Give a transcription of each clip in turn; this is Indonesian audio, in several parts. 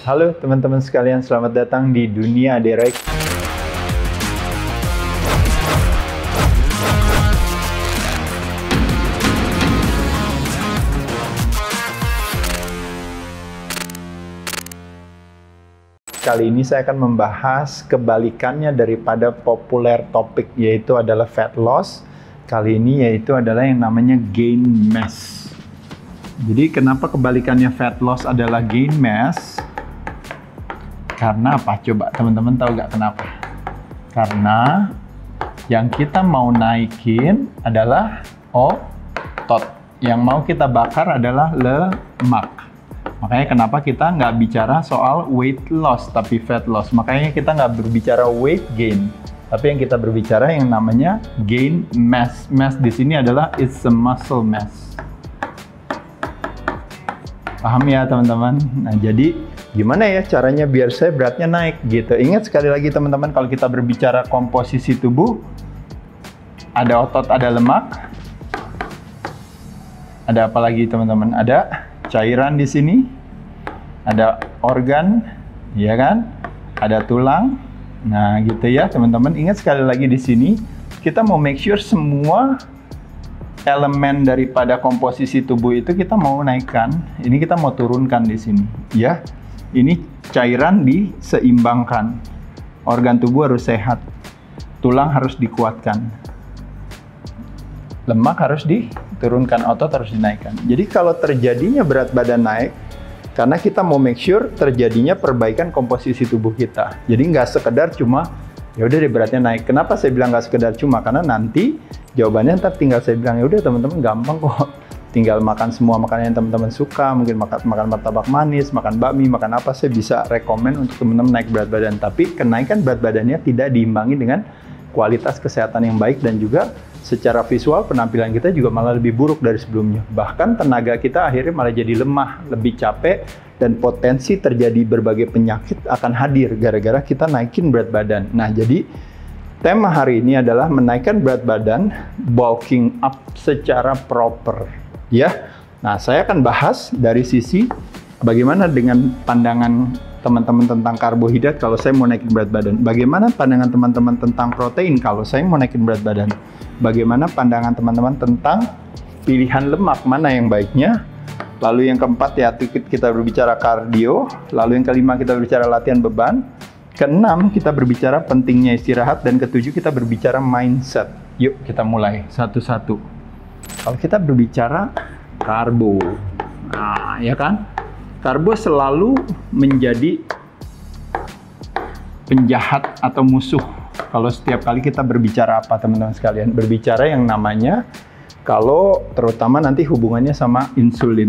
Halo teman-teman sekalian, selamat datang di Dunia Derek. Kali ini saya akan membahas kebalikannya daripada populer topik yaitu adalah fat loss. Kali ini yaitu adalah yang namanya gain mass. Jadi kenapa kebalikannya fat loss adalah gain mass? Karena apa? Coba teman-teman tahu nggak kenapa? Karena yang kita mau naikin adalah otot. Yang mau kita bakar adalah lemak. Makanya kenapa kita nggak bicara soal weight loss tapi fat loss. Makanya kita nggak berbicara weight gain. Tapi yang kita berbicara yang namanya gain mass. Mass di sini adalah it's a muscle mass. Paham ya teman-teman? Nah jadi gimana ya caranya biar saya beratnya naik gitu. Ingat sekali lagi teman-teman kalau kita berbicara komposisi tubuh, ada otot, ada lemak, ada apa lagi teman-teman? Ada cairan di sini, ada organ, ya kan? Ada tulang. Nah, gitu ya, teman-teman. Ingat sekali lagi di sini, kita mau make sure semua elemen daripada komposisi tubuh itu kita mau naikkan. Ini kita mau turunkan di sini, ya. Ini cairan diseimbangkan. Organ tubuh harus sehat. Tulang harus dikuatkan. Lemak harus diturunkan, otot harus dinaikkan. Jadi kalau terjadinya berat badan naik, karena kita mau make sure terjadinya perbaikan komposisi tubuh kita. Jadi nggak sekedar cuma ya udah deh beratnya naik. Kenapa saya bilang nggak sekedar cuma? Karena nanti jawabannya ntar tinggal saya bilang ya udah teman-teman gampang kok. Tinggal makan semua makanan yang teman-teman suka, mungkin makan makan martabak manis, makan bakmi, makan apa saya bisa rekomend untuk teman-teman naik berat badan. Tapi kenaikan berat badannya tidak diimbangi dengan kualitas kesehatan yang baik dan juga secara visual penampilan kita juga malah lebih buruk dari sebelumnya. Bahkan tenaga kita akhirnya malah jadi lemah, lebih capek dan potensi terjadi berbagai penyakit akan hadir gara-gara kita naikin berat badan. Nah, jadi tema hari ini adalah menaikkan berat badan, bulking up secara proper, ya. Nah, saya akan bahas dari sisi bagaimana dengan pandangan teman-teman tentang karbohidrat kalau saya mau naikin berat badan. Bagaimana pandangan teman-teman tentang protein kalau saya mau naikin berat badan. Bagaimana pandangan teman-teman tentang pilihan lemak mana yang baiknya. Lalu yang keempat ya kita berbicara kardio. Lalu yang kelima kita berbicara latihan beban. Keenam kita berbicara pentingnya istirahat dan ketujuh kita berbicara mindset. Yuk kita mulai satu-satu. Kalau kita berbicara karbo, nah ya kan? Karbo selalu menjadi penjahat atau musuh kalau setiap kali kita berbicara apa teman-teman sekalian berbicara yang namanya kalau terutama nanti hubungannya sama insulin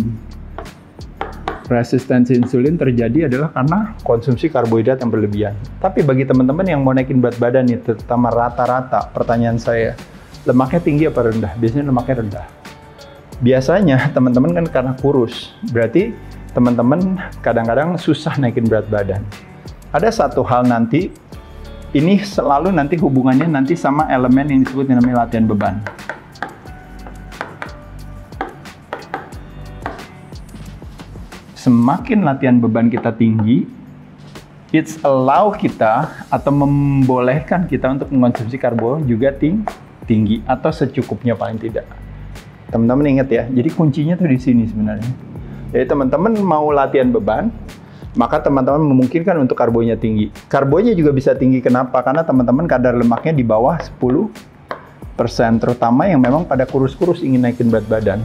resistensi insulin terjadi adalah karena konsumsi karbohidrat yang berlebihan. Tapi bagi teman-teman yang mau naikin berat badan nih, terutama rata-rata, pertanyaan saya, lemaknya tinggi apa rendah? Biasanya lemaknya rendah. Biasanya teman-teman kan karena kurus, berarti teman-teman kadang-kadang susah naikin berat badan. Ada satu hal nanti, ini selalu nanti hubungannya nanti sama elemen yang disebut namanya latihan beban. Semakin latihan beban kita tinggi, it's allow kita atau membolehkan kita untuk mengonsumsi karbo juga ting tinggi atau secukupnya paling tidak. Teman-teman ingat ya, jadi kuncinya tuh di sini sebenarnya. Jadi teman-teman mau latihan beban, maka teman-teman memungkinkan untuk karbonya tinggi. Karbonya juga bisa tinggi kenapa? Karena teman-teman kadar lemaknya di bawah 10%, terutama yang memang pada kurus-kurus ingin naikin berat badan.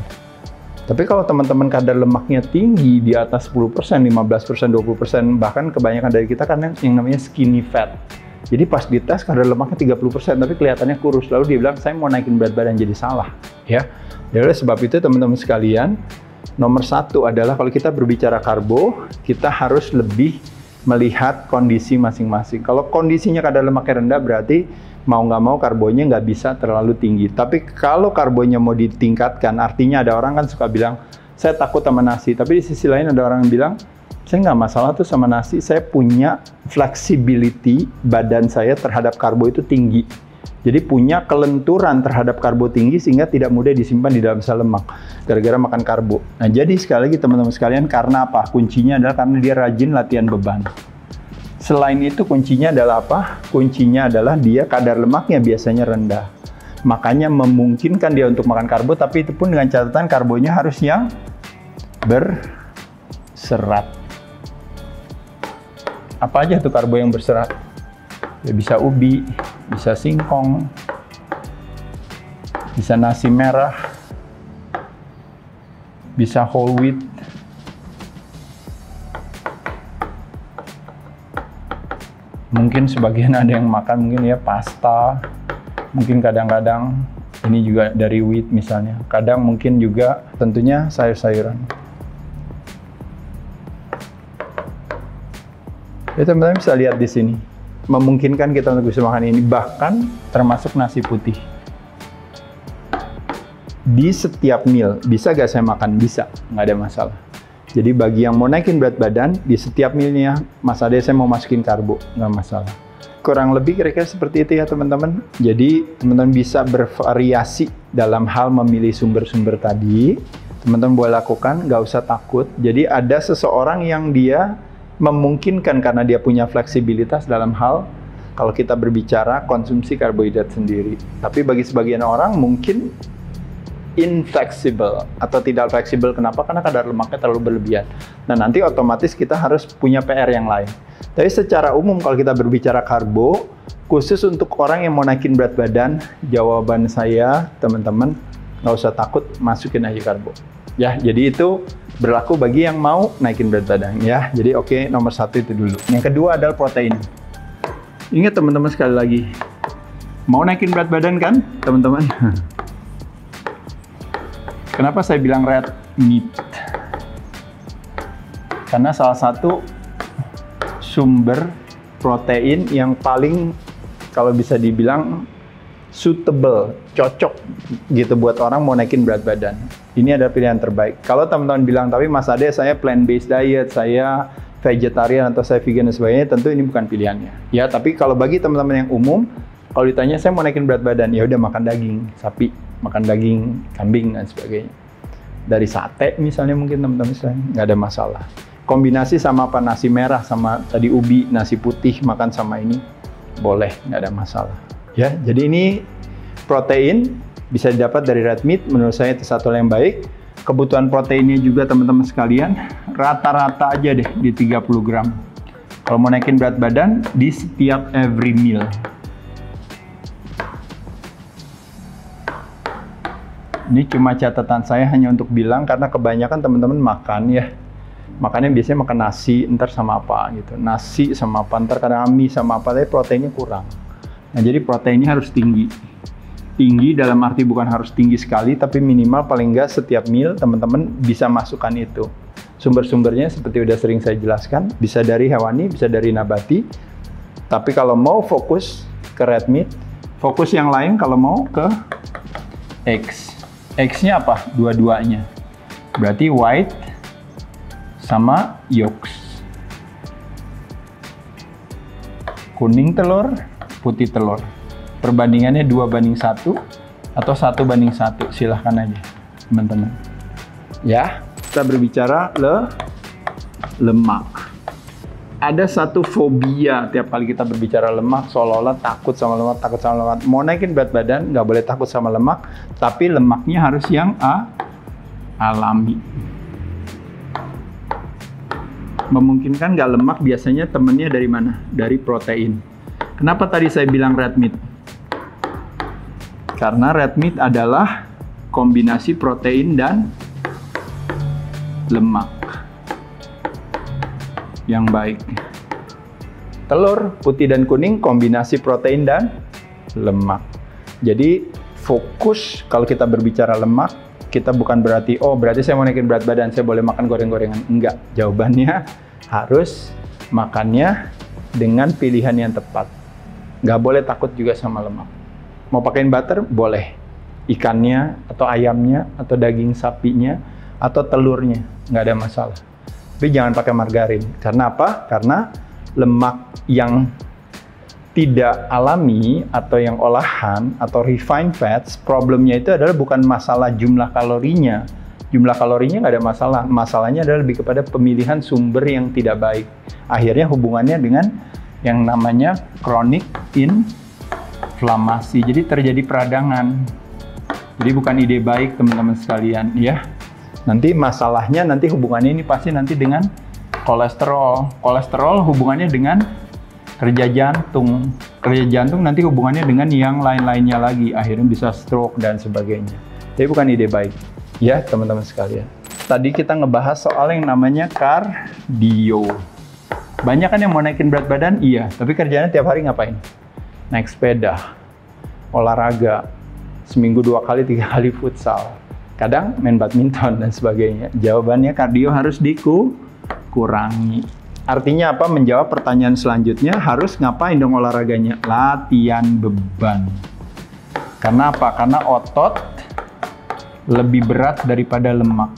Tapi kalau teman-teman kadar lemaknya tinggi di atas 10%, 15%, 20%, bahkan kebanyakan dari kita kan yang namanya skinny fat. Jadi pas dites kadar lemaknya 30%, tapi kelihatannya kurus. Lalu dia bilang, saya mau naikin berat badan jadi salah. Ya, Jadi sebab itu teman-teman sekalian, nomor satu adalah kalau kita berbicara karbo, kita harus lebih melihat kondisi masing-masing. Kalau kondisinya kadar lemaknya rendah, berarti mau nggak mau karbonya nggak bisa terlalu tinggi. Tapi kalau karbonya mau ditingkatkan, artinya ada orang kan suka bilang, saya takut sama nasi. Tapi di sisi lain ada orang yang bilang, saya nggak masalah tuh sama nasi, saya punya flexibility badan saya terhadap karbo itu tinggi. Jadi punya kelenturan terhadap karbo tinggi sehingga tidak mudah disimpan di dalam sel lemak gara-gara makan karbo. Nah, jadi sekali lagi teman-teman sekalian karena apa? Kuncinya adalah karena dia rajin latihan beban. Selain itu kuncinya adalah apa? Kuncinya adalah dia kadar lemaknya biasanya rendah. Makanya memungkinkan dia untuk makan karbo tapi itu pun dengan catatan karbonya harus yang berserat. Apa aja tuh karbo yang berserat? Ya bisa ubi, bisa singkong, bisa nasi merah, bisa whole wheat, mungkin sebagian ada yang makan mungkin ya pasta, mungkin kadang-kadang ini juga dari wheat misalnya, kadang mungkin juga tentunya sayur-sayuran. Ya teman-teman bisa lihat di sini. Memungkinkan kita untuk bisa makan ini bahkan termasuk nasi putih. Di setiap meal bisa gak saya makan? Bisa nggak ada masalah. Jadi bagi yang mau naikin berat badan di setiap mealnya mas ade saya mau masukin karbo nggak masalah. Kurang lebih kira-kira seperti itu ya teman-teman. Jadi teman-teman bisa bervariasi dalam hal memilih sumber-sumber tadi. Teman-teman boleh lakukan nggak usah takut. Jadi ada seseorang yang dia memungkinkan karena dia punya fleksibilitas dalam hal kalau kita berbicara konsumsi karbohidrat sendiri. Tapi bagi sebagian orang mungkin infleksibel atau tidak fleksibel. Kenapa? Karena kadar lemaknya terlalu berlebihan. Nah, nanti otomatis kita harus punya PR yang lain. Tapi secara umum kalau kita berbicara karbo, khusus untuk orang yang mau naikin berat badan, jawaban saya, teman-teman, nggak usah takut, masukin aja karbo. Ya, jadi itu berlaku bagi yang mau naikin berat badan ya. Jadi oke okay, nomor satu itu dulu. Yang kedua adalah protein. Ingat teman-teman sekali lagi, mau naikin berat badan kan teman-teman? Kenapa saya bilang red meat? Karena salah satu sumber protein yang paling kalau bisa dibilang suitable, cocok gitu buat orang mau naikin berat badan. Ini adalah pilihan terbaik. Kalau teman-teman bilang, tapi Mas Ade saya plant-based diet, saya vegetarian atau saya vegan dan sebagainya, tentu ini bukan pilihannya. Ya, tapi kalau bagi teman-teman yang umum, kalau ditanya saya mau naikin berat badan, ya udah makan daging sapi, makan daging kambing dan sebagainya. Dari sate misalnya mungkin teman-teman saya nggak ada masalah. Kombinasi sama apa nasi merah sama tadi ubi, nasi putih makan sama ini boleh, nggak ada masalah. Ya, jadi ini protein bisa didapat dari red meat. Menurut saya itu satu yang baik. Kebutuhan proteinnya juga teman-teman sekalian rata-rata aja deh di 30 gram. Kalau mau naikin berat badan di setiap every meal. Ini cuma catatan saya hanya untuk bilang karena kebanyakan teman-teman makan ya. Makannya biasanya makan nasi, ntar sama apa gitu. Nasi sama apa, ntar kadang mie sama apa, tapi proteinnya kurang. Nah, jadi proteinnya harus tinggi. Tinggi dalam arti bukan harus tinggi sekali, tapi minimal paling nggak setiap meal teman-teman bisa masukkan itu. Sumber-sumbernya seperti udah sering saya jelaskan, bisa dari hewani, bisa dari nabati. Tapi kalau mau fokus ke red meat, fokus yang lain kalau mau ke X. X-nya apa? Dua-duanya. Berarti white sama yolks. Kuning telur, putih telur. Perbandingannya dua banding satu atau satu banding satu, silahkan aja teman-teman. Ya, kita berbicara le lemak. Ada satu fobia tiap kali kita berbicara lemak, seolah-olah takut sama lemak, takut sama lemak. Mau naikin berat badan, nggak boleh takut sama lemak, tapi lemaknya harus yang A, alami. Memungkinkan nggak lemak biasanya temennya dari mana? Dari protein Kenapa tadi saya bilang red meat? Karena red meat adalah kombinasi protein dan lemak yang baik. Telur putih dan kuning kombinasi protein dan lemak. Jadi fokus kalau kita berbicara lemak, kita bukan berarti oh berarti saya mau naikin berat badan, saya boleh makan goreng-gorengan. Enggak. Jawabannya harus makannya dengan pilihan yang tepat. Nggak boleh takut juga sama lemak. Mau pakein butter? Boleh. Ikannya, atau ayamnya, atau daging sapinya, atau telurnya. Nggak ada masalah. Tapi jangan pakai margarin. Karena apa? Karena lemak yang tidak alami atau yang olahan atau refined fats, problemnya itu adalah bukan masalah jumlah kalorinya. Jumlah kalorinya nggak ada masalah. Masalahnya adalah lebih kepada pemilihan sumber yang tidak baik. Akhirnya hubungannya dengan yang namanya chronic inflamasi. Jadi terjadi peradangan. Jadi bukan ide baik teman-teman sekalian ya. Nanti masalahnya nanti hubungannya ini pasti nanti dengan kolesterol. Kolesterol hubungannya dengan kerja jantung. Kerja jantung nanti hubungannya dengan yang lain-lainnya lagi, akhirnya bisa stroke dan sebagainya. Jadi bukan ide baik, ya teman-teman sekalian. Tadi kita ngebahas soal yang namanya kardio. Banyak kan yang mau naikin berat badan? Iya, tapi kerjanya tiap hari ngapain? Naik sepeda, olahraga, seminggu dua kali, tiga kali futsal. Kadang main badminton dan sebagainya. Jawabannya kardio harus dikurangi. Artinya apa? Menjawab pertanyaan selanjutnya harus ngapain dong olahraganya? Latihan beban. Karena apa? Karena otot lebih berat daripada lemak.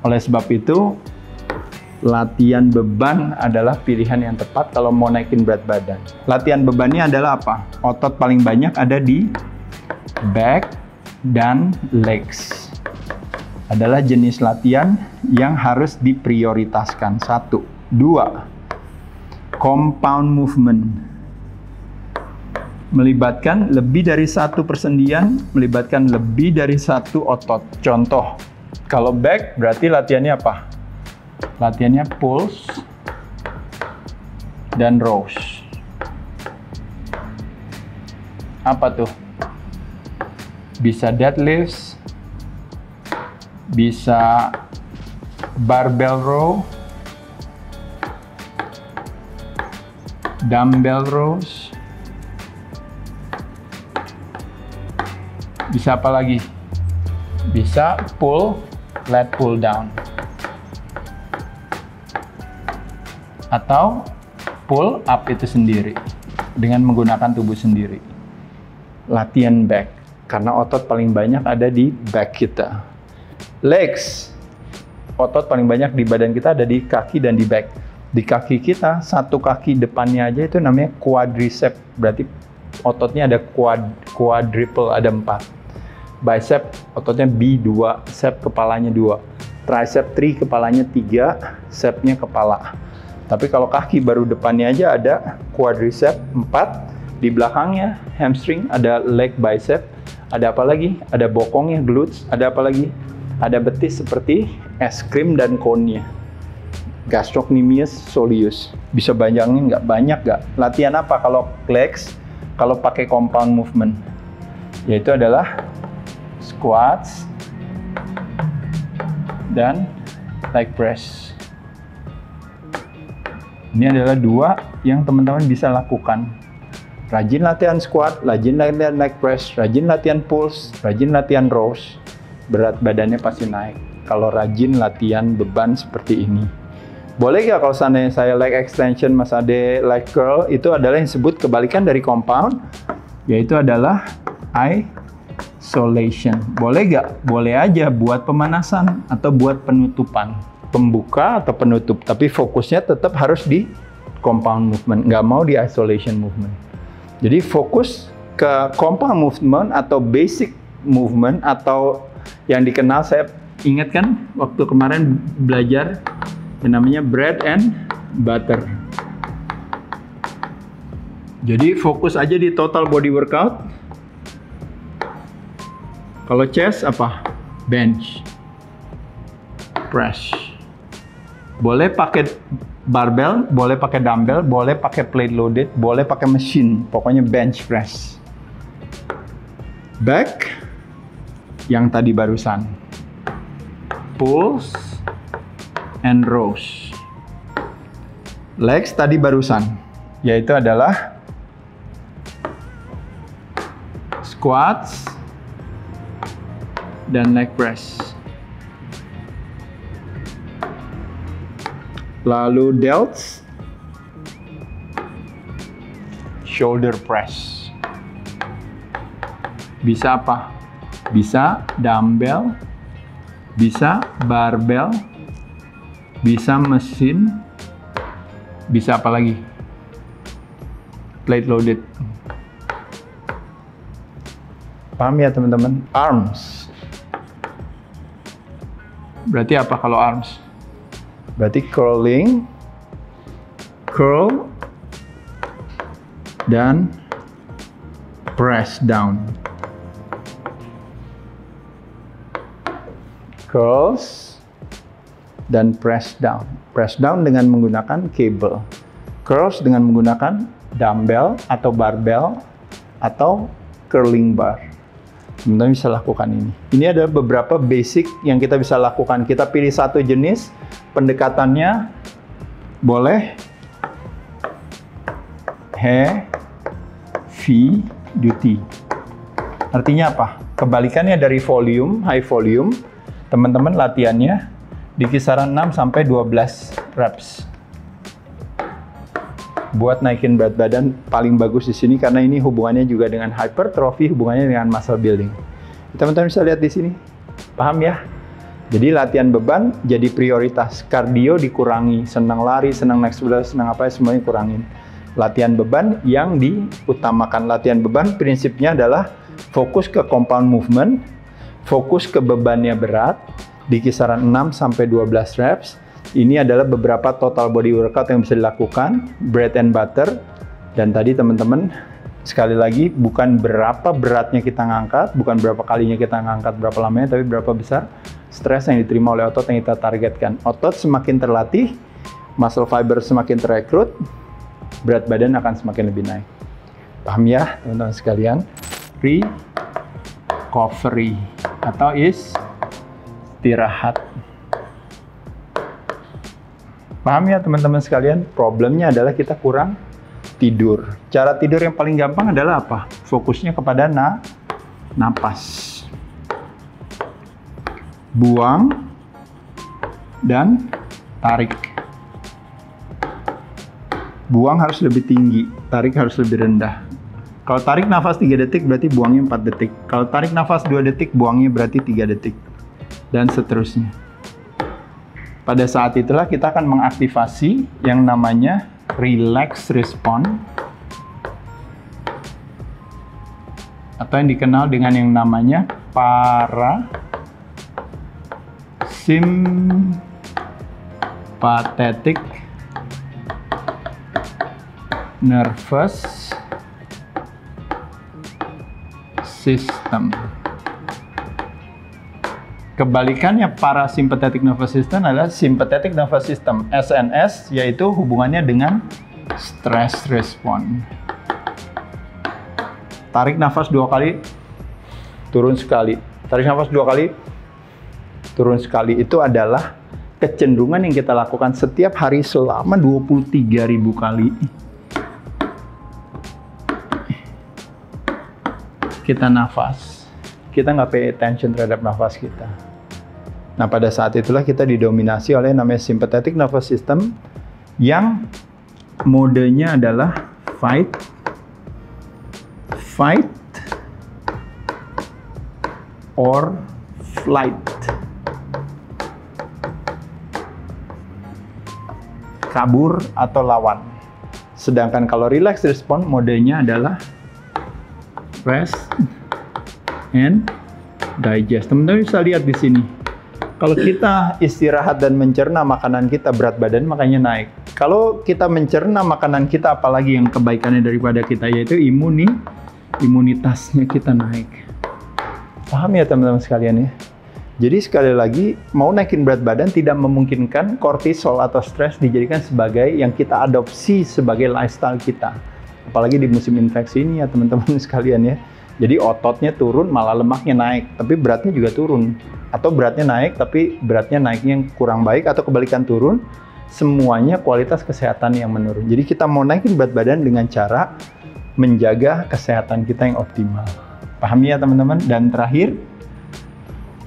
Oleh sebab itu, latihan beban adalah pilihan yang tepat kalau mau naikin berat badan. Latihan bebannya adalah apa? Otot paling banyak ada di back dan legs adalah jenis latihan yang harus diprioritaskan. Satu. Dua, compound movement. Melibatkan lebih dari satu persendian, melibatkan lebih dari satu otot. Contoh, kalau back berarti latihannya apa? Latihannya pulse dan rows. Apa tuh? Bisa deadlifts, bisa barbell row, dumbbell rows, bisa apa lagi? Bisa pull, lat pull down. Atau pull up itu sendiri dengan menggunakan tubuh sendiri. Latihan back karena otot paling banyak ada di back kita legs. Otot paling banyak di badan kita ada di kaki dan di back. Di kaki kita, satu kaki depannya aja itu namanya quadricep. Berarti ototnya ada quad, quadruple, ada empat. Bicep, ototnya B2, sep kepalanya dua. Tricep 3, kepalanya tiga, sepnya kepala. Tapi kalau kaki baru depannya aja ada quadricep 4, di belakangnya hamstring, ada leg bicep, ada apa lagi? Ada bokongnya glutes, ada apa lagi? Ada betis seperti es krim dan konnya. Gastrocnemius soleus. Bisa bayangin nggak? Banyak nggak? Latihan apa kalau legs? Kalau pakai compound movement? Yaitu adalah squats dan leg press. Ini adalah dua yang teman-teman bisa lakukan. Rajin latihan squat, rajin latihan leg press, rajin latihan pulse, rajin latihan rows berat badannya pasti naik. Kalau rajin latihan beban seperti ini. Boleh nggak kalau seandainya saya leg extension, Mas Ade leg curl, itu adalah yang disebut kebalikan dari compound, yaitu adalah isolation. Boleh nggak? Boleh aja buat pemanasan atau buat penutupan. Pembuka atau penutup, tapi fokusnya tetap harus di compound movement, nggak mau di isolation movement. Jadi fokus ke compound movement atau basic movement atau yang dikenal saya ingat kan waktu kemarin belajar yang namanya bread and butter. Jadi fokus aja di total body workout. Kalau chest apa? Bench. Press. Boleh pakai barbell, boleh pakai dumbbell, boleh pakai plate loaded, boleh pakai mesin, pokoknya bench press. Back yang tadi barusan. Pulls and rows. Legs tadi barusan, yaitu adalah squats dan leg press. Lalu delts, shoulder press. Bisa apa? Bisa dumbbell, bisa barbell, bisa mesin, bisa apa lagi? plate loaded. Paham ya teman-teman? Arms. Berarti apa kalau arms? Berarti curling, curl, dan press down. Curls dan press down. Press down dengan menggunakan cable. Curls dengan menggunakan dumbbell atau barbell atau curling bar. Teman-teman bisa lakukan ini. Ini ada beberapa basic yang kita bisa lakukan. Kita pilih satu jenis, pendekatannya boleh heavy duty. Artinya apa? Kebalikannya dari volume, high volume, teman-teman latihannya di kisaran 6 sampai 12 reps. Buat naikin berat badan paling bagus di sini karena ini hubungannya juga dengan hypertrophy, hubungannya dengan muscle building. Teman-teman bisa lihat di sini. Paham ya? Jadi latihan beban jadi prioritas. Kardio dikurangi, senang lari, senang naik sepeda, senang apa semuanya kurangin. Latihan beban yang diutamakan. Latihan beban prinsipnya adalah fokus ke compound movement, fokus ke bebannya berat di kisaran 6 sampai 12 reps. Ini adalah beberapa total body workout yang bisa dilakukan, bread and butter. Dan tadi teman-teman, sekali lagi bukan berapa beratnya kita ngangkat, bukan berapa kalinya kita ngangkat, berapa lamanya, tapi berapa besar stres yang diterima oleh otot yang kita targetkan. Otot semakin terlatih, muscle fiber semakin terekrut, berat badan akan semakin lebih naik. Paham ya teman-teman sekalian? Recovery atau is istirahat. Paham ya teman-teman sekalian? Problemnya adalah kita kurang tidur. Cara tidur yang paling gampang adalah apa? Fokusnya kepada na napas. Buang dan tarik. Buang harus lebih tinggi, tarik harus lebih rendah. Kalau tarik nafas 3 detik berarti buangnya 4 detik. Kalau tarik nafas 2 detik buangnya berarti 3 detik. Dan seterusnya. Pada saat itulah kita akan mengaktifasi yang namanya relax response atau yang dikenal dengan yang namanya para sympathetic nervous system. Kebalikannya parasympathetic nervous system adalah sympathetic nervous system SNS yaitu hubungannya dengan stress response. Tarik nafas dua kali, turun sekali. Tarik nafas dua kali, turun sekali. Itu adalah kecenderungan yang kita lakukan setiap hari selama 23.000 kali. kita nafas, kita nggak pay attention terhadap nafas kita. Nah, pada saat itulah kita didominasi oleh namanya sympathetic nervous system yang modenya adalah fight, fight, or flight. Kabur atau lawan. Sedangkan kalau relax response modenya adalah rest and digest. Teman-teman bisa lihat di sini. Kalau kita istirahat dan mencerna makanan kita, berat badan makanya naik. Kalau kita mencerna makanan kita, apalagi yang kebaikannya daripada kita, yaitu imuni, imunitasnya kita naik. Paham ya teman-teman sekalian ya? Jadi sekali lagi, mau naikin berat badan tidak memungkinkan kortisol atau stres dijadikan sebagai yang kita adopsi sebagai lifestyle kita apalagi di musim infeksi ini ya teman-teman sekalian ya. Jadi ototnya turun malah lemaknya naik, tapi beratnya juga turun. Atau beratnya naik tapi beratnya naiknya kurang baik atau kebalikan turun, semuanya kualitas kesehatan yang menurun. Jadi kita mau naikin berat badan dengan cara menjaga kesehatan kita yang optimal. Pahami ya teman-teman? Dan terakhir,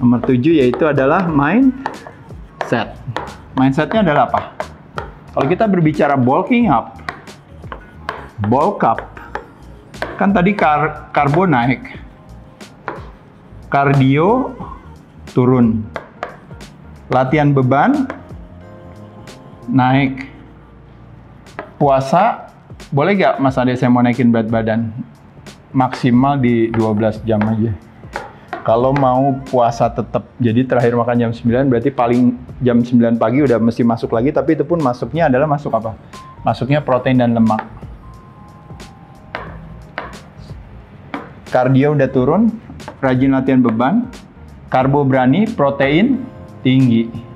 nomor tujuh yaitu adalah mindset. Mindsetnya adalah apa? Kalau kita berbicara bulking up, bulk up. Kan tadi kar karbo naik. Kardio turun. Latihan beban naik. Puasa Boleh nggak Mas Ade saya mau naikin berat badan? Maksimal di 12 jam aja. Kalau mau puasa tetap, jadi terakhir makan jam 9 berarti paling jam 9 pagi udah mesti masuk lagi, tapi itu pun masuknya adalah masuk apa? Masuknya protein dan lemak. Kardio udah turun, rajin latihan beban, karbo berani, protein tinggi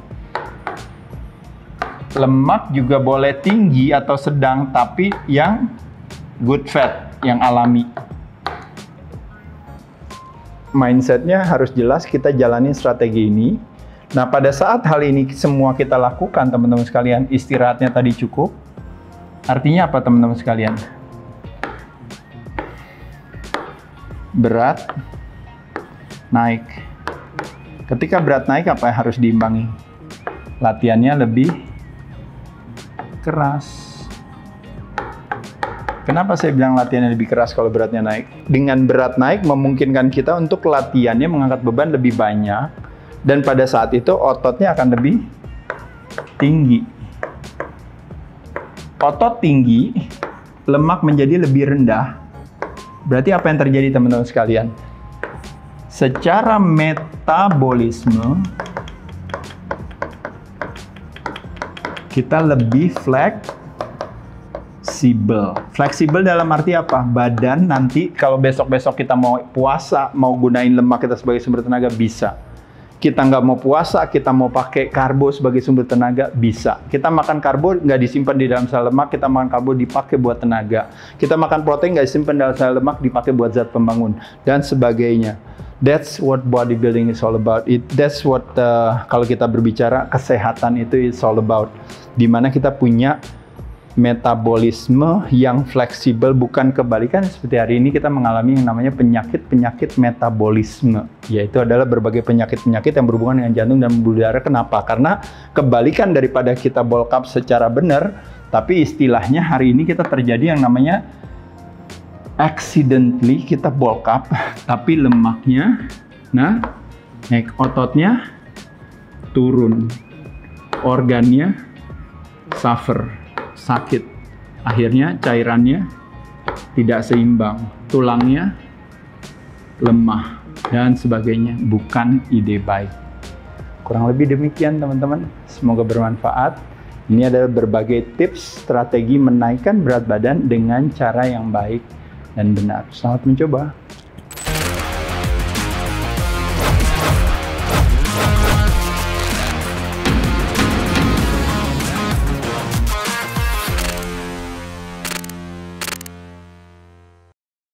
lemak juga boleh tinggi atau sedang, tapi yang good fat, yang alami. Mindsetnya harus jelas kita jalani strategi ini. Nah pada saat hal ini semua kita lakukan teman-teman sekalian, istirahatnya tadi cukup. Artinya apa teman-teman sekalian? Berat naik. Ketika berat naik apa yang harus diimbangi? Latihannya lebih keras. Kenapa saya bilang latihannya lebih keras kalau beratnya naik? Dengan berat naik memungkinkan kita untuk latihannya mengangkat beban lebih banyak dan pada saat itu ototnya akan lebih tinggi. Otot tinggi, lemak menjadi lebih rendah. Berarti apa yang terjadi teman-teman sekalian? Secara metabolisme kita lebih fleksibel. Fleksibel dalam arti apa? Badan nanti kalau besok-besok kita mau puasa, mau gunain lemak kita sebagai sumber tenaga bisa. Kita nggak mau puasa, kita mau pakai karbo sebagai sumber tenaga bisa. Kita makan karbo nggak disimpan di dalam sel lemak, kita makan karbo dipakai buat tenaga. Kita makan protein nggak disimpan dalam sel lemak, dipakai buat zat pembangun dan sebagainya. That's what bodybuilding is all about. It, that's what uh, kalau kita berbicara kesehatan itu is all about. Di mana kita punya metabolisme yang fleksibel bukan kebalikan. Seperti hari ini kita mengalami yang namanya penyakit-penyakit metabolisme yaitu adalah berbagai penyakit-penyakit yang berhubungan dengan jantung dan pembuluh darah. Kenapa? Karena kebalikan daripada kita bulk up secara benar tapi istilahnya hari ini kita terjadi yang namanya accidentally kita bulk up tapi lemaknya nah naik ototnya turun. Organnya suffer sakit. Akhirnya cairannya tidak seimbang. Tulangnya lemah dan sebagainya. Bukan ide baik. Kurang lebih demikian teman-teman. Semoga bermanfaat. Ini adalah berbagai tips strategi menaikkan berat badan dengan cara yang baik dan benar. Selamat mencoba.